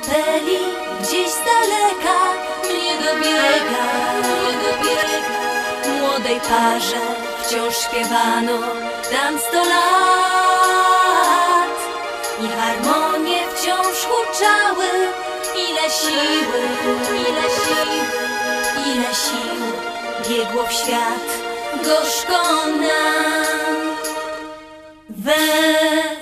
obywateli Dziś z daleka mnie dobiega, mnie dobiega Młodej parze wciąż śpiewano Dam sto lat. I harmonie wciąż huczały Ile siły, ile siły, ile sił Biegło w świat gorzko nam. Weź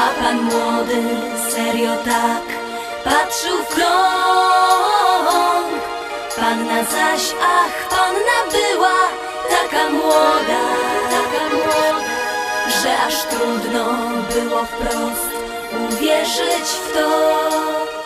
A pan młody serio tak patrzył w krąg. Panna zaś, ach, panna była taka młoda, taka młoda, że aż trudno było wprost uwierzyć w to.